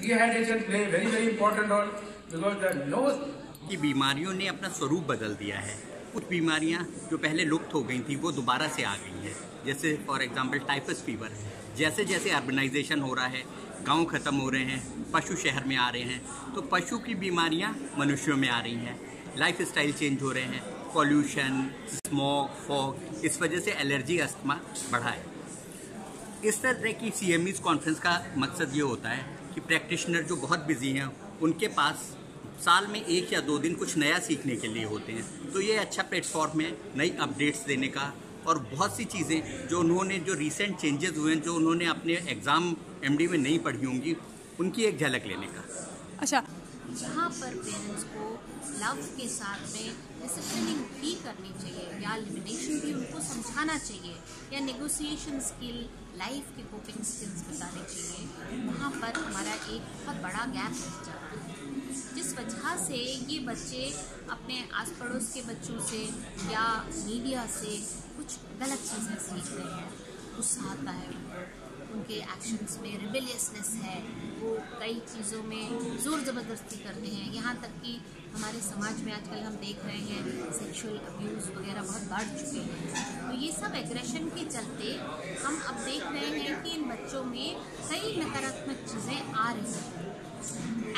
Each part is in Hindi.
very very important role because the की बीमारियों ने अपना स्वरूप बदल दिया है। कुछ बीमारियाँ जो पहले लुप्त हो गई थी, वो दोबारा से आ गई हैं। जैसे फॉर एग्जांपल टाइफस फीवर जैसे जैसे अर्बनाइजेशन हो रहा है, गाँव ख़त्म हो रहे हैं, पशु शहर में आ रहे हैं तो पशु की बीमारियाँ मनुष्यों में आ रही हैं। लाइफ स्टाइल चेंज हो रहे हैं पॉल्यूशन स्मोक फॉग इस वजह से एलर्जी अस्थमा बढ़ा है। इस तरह की सी एम कॉन्फ्रेंस का मकसद ये होता है कि प्रैक्टिशनर जो बहुत बिज़ी हैं, उनके पास साल में एक या दो दिन कुछ नया सीखने के लिए होते हैं। तो ये अच्छा प्लेटफॉर्म है, नई अपडेट्स देने का और बहुत सी चीज़ें जो उन्होंने जो रिसेंट चेंजेस हुए हैं, जो उन्होंने अपने एग्ज़ाम एमडी में नहीं पढ़ी होंगी, उनकी एक झलक लेने का। अच्छा जहाँ पर पेरेंट्स को लव के साथ में डिसिप्लिनिंग भी करनी चाहिए या लिमिटेशन भी उनको समझाना चाहिए या नेगोशिएशन स्किल लाइफ के कोपिंग स्किल्स बताने चाहिए, वहाँ पर हमारा एक बहुत बड़ा गैप रह जाता है। जिस वजह से ये बच्चे अपने आस पड़ोस के बच्चों से या मीडिया से कुछ गलत चीज़ें सीख रहे हैं, गुस्सा आता है उनको। उनके एक्शंस में रिबेलियसनेस है। वो कई चीज़ों में ज़ोर ज़बरदस्ती करते हैं। यहाँ तक कि हमारे समाज में आजकल हम देख रहे हैं सेक्सुअल अब्यूज़ वगैरह बहुत बढ़ चुके हैं। तो ये सब एग्रेशन के चलते हम अब देख रहे हैं कि इन बच्चों में कई नकारात्मक चीज़ें आ रही हैं।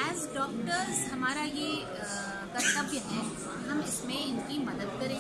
एज डॉक्टर्स हमारा ये कर्तव्य है, हम इसमें इनकी मदद करें।